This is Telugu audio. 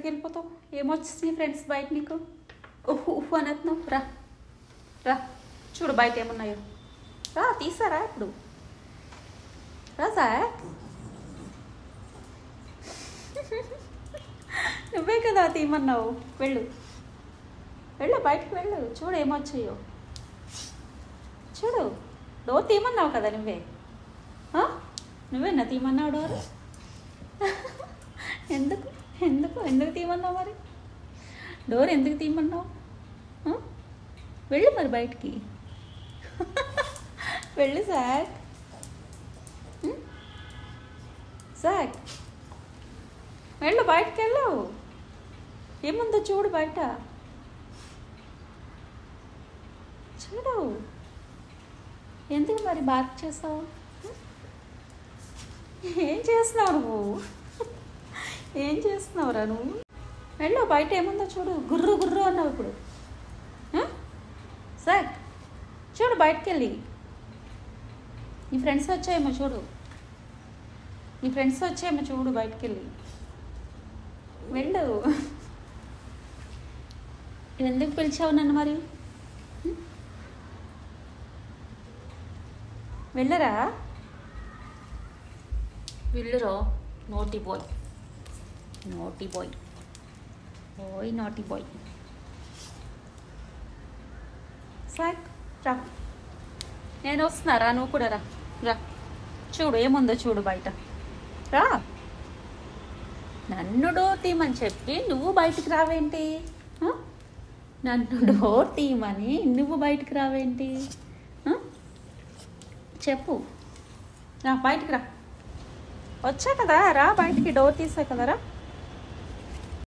ఎక్కడికి వెళ్ళిపోతావు ఏమొచ్చేసినాయి ఫ్రెండ్స్ బయట నీకు? ఉహు ఉహు అనేస్తున్నావు రా. రా. చూడు బయట ఏమున్నాయో. రా తీసారా ఇప్పుడు? రాజా నువ్వే కదా తీయమన్నావు. వెళ్ళు. వెళ్ళు బయటకు వెళ్ళు. చూడు ఏమొచ్చాయో. చూడు. డోర్ తీయమన్నావు కదా నువ్వే. ఆ? నువ్వేనా తీయమన్నావు డోర్? ఎందుకు? ఎందుకు? ఎందుకు తీయమన్నావు మరి? డోర్ ఎందుకు తీయమన్నావు? వెళ్ళు మరి బయటికి. వెళ్ళు సార్. సార్. వెళ్ళు బయటికి వెళ్ళు. ఏముందో చూడు బయట. చూడు. ఎందుకు మరి బార్క్ చేస్తావు? ఏం చేస్తున్నావు నువ్వు? ఏం చేస్తున్నావురా నువ్వు? వెళ్ళు బయట ఏముందో చూడు. గుర్రు గుర్రు అన్నావు ఇప్పుడు. సార్ చూడు బయటికి వెళ్ళి నీ ఫ్రెండ్స్ వచ్చాయేమో చూడు. నీ ఫ్రెండ్స్ వచ్చాయేమో చూడు బయటికి వెళ్ళి. వెళ్ళు ఎందుకు పిలిచావు నన్ను మరి? వెళ్ళరా? వెళ్ళురో నోటి బాయ్ నోటి బాయ్ ఓయ్ నోటి బాయ్ సాక్ రా. నేను వస్తున్నారా నువ్వు కూడా రా. రా. చూడు ఏముందో చూడు బయట. రా. నన్ను డోర్ తీయమని చెప్పి నువ్వు బయటికి రావేంటి? నన్ను డోర్ తీయమని నువ్వు బయటికి రావేంటి? చెప్పు. రా బయటికి రా. వచ్చా కదా రా బయటికి. డోర్ తీసా కదా రా.